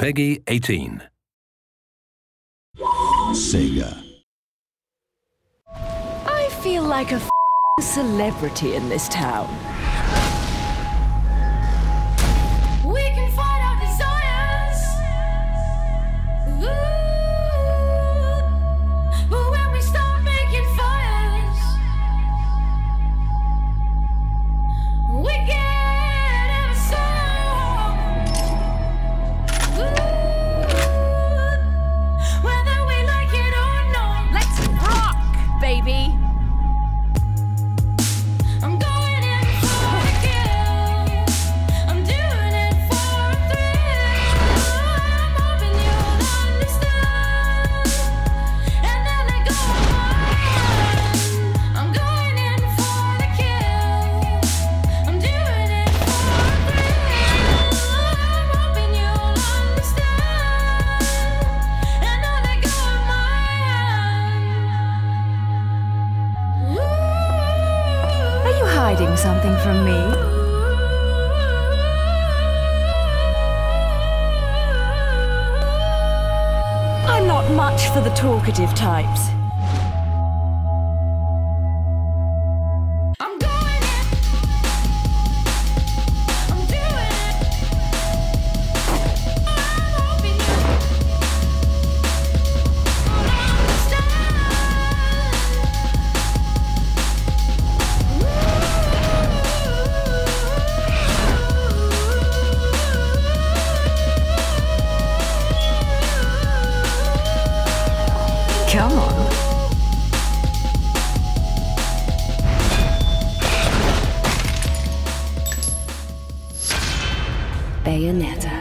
PEGI 18. Sega. I feel like a celebrity in this town. baby. hiding something from me? I'm not much for the talkative types. Come on. Bayonetta.